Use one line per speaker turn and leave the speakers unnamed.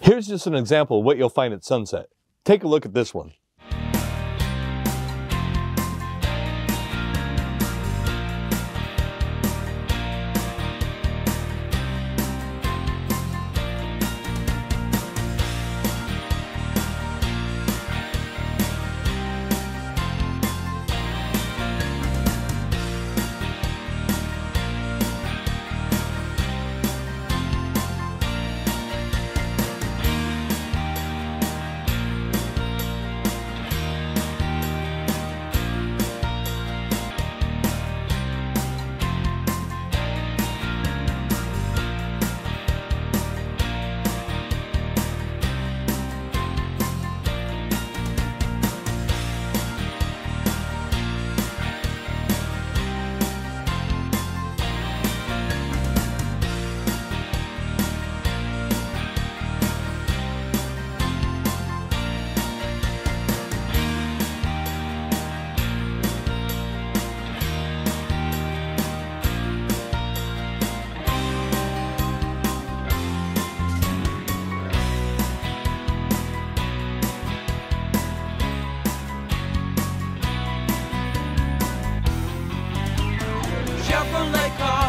Here's just an example of what you'll find at sunset. Take a look at this one.
Chevrolet cars and tough